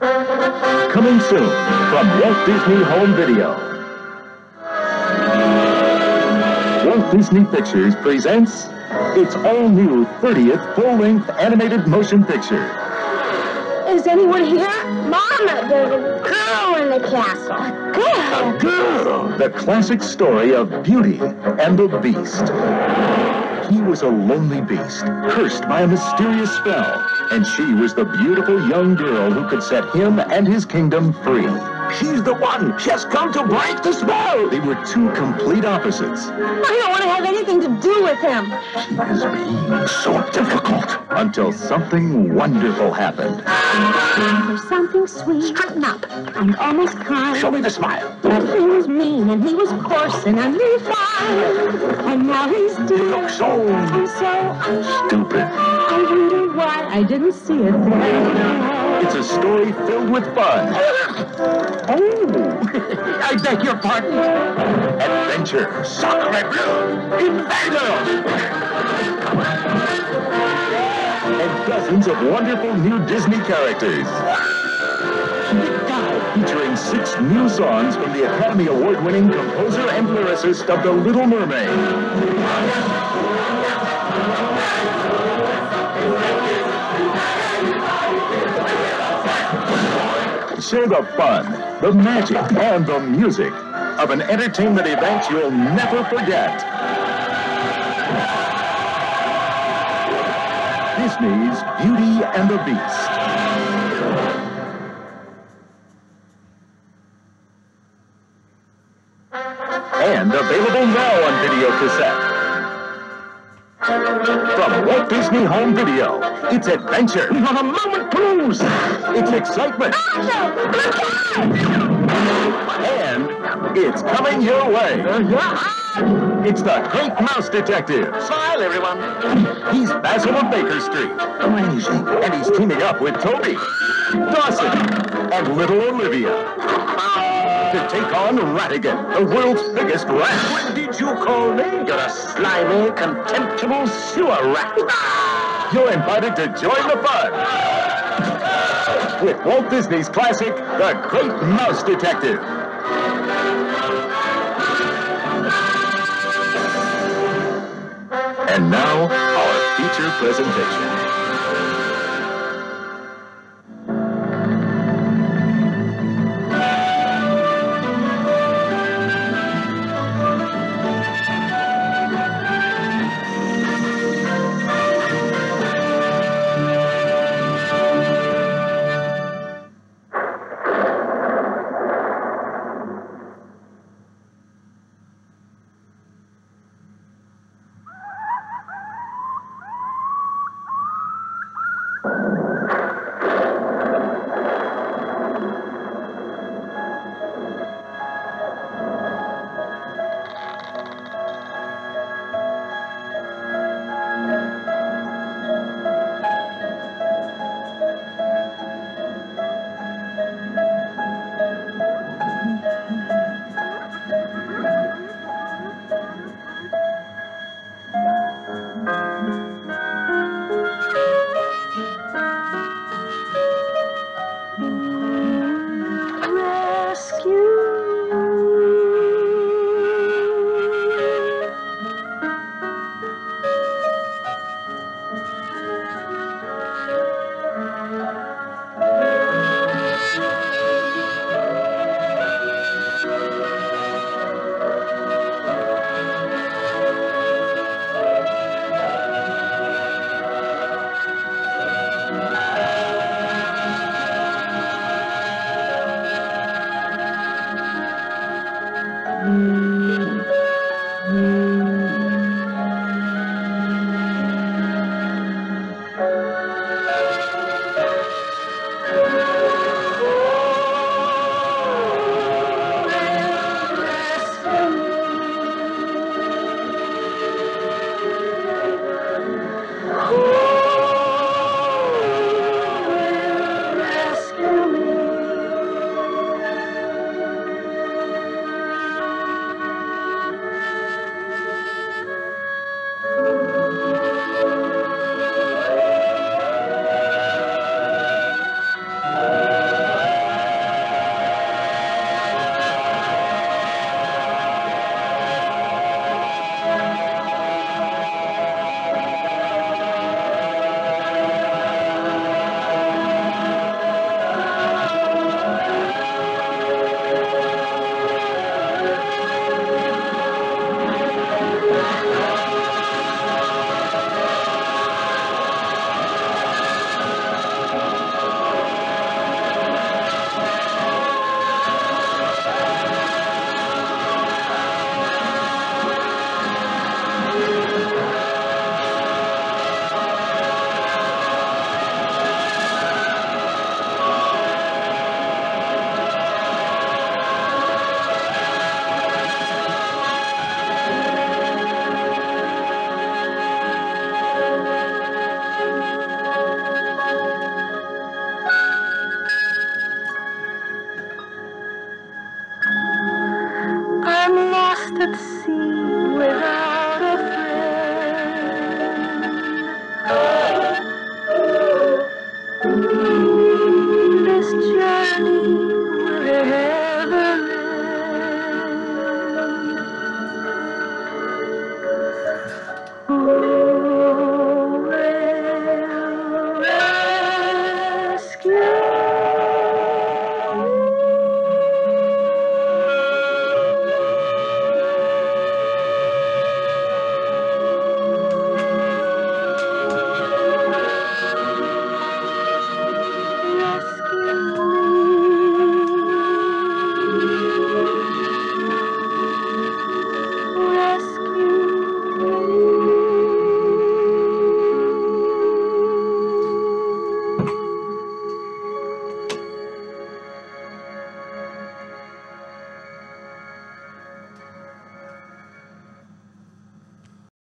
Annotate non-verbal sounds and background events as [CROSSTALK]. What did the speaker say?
coming soon from Walt Disney Home Video. Walt Disney Pictures presents its all-new 30th full-length animated motion picture. Is anyone here? Mama, there's a girl in the castle. Girl? A Girl! The classic story of Beauty and the Beast. He was a lonely beast, cursed by a mysterious spell, and she was the beautiful young girl who could set him and his kingdom free. She's the one. She has come to break the spell. They were two complete opposites I don't want to have anything to do with him. She is being so difficult until something wonderful happened. Something sweet. Straighten up. I'm almost kind. Show me the smile. But he was mean and he was coarse and unrefined. And now he's dead. You look so I'm so unsure. Stupid. I wonder why I didn't see it then. It's a story filled with fun, [LAUGHS] Oh, [LAUGHS] I beg your pardon. adventure, Sacre bleu! Invader! and dozens of wonderful new Disney characters. Six new songs from the Academy Award-winning composer and lyricist of The Little Mermaid. Share the fun, the magic, and the music of an entertainment event you'll never forget. Disney's Beauty and the Beast. Disney Home Video, it's adventure. Not a moment to lose. It's excitement. And it's coming your way. Uh, it's the Great Mouse Detective. Smile, everyone. He's Basil of Baker Street. Amazing. And he's teaming up with Toby, Dawson, and little Olivia to take on Ratigan, the world's biggest rat. What did you call me? You're a slimy, contemptible sewer rat. Ah! You're invited to join the fun with Walt Disney's classic, The Great Mouse Detective. And now, our feature presentation.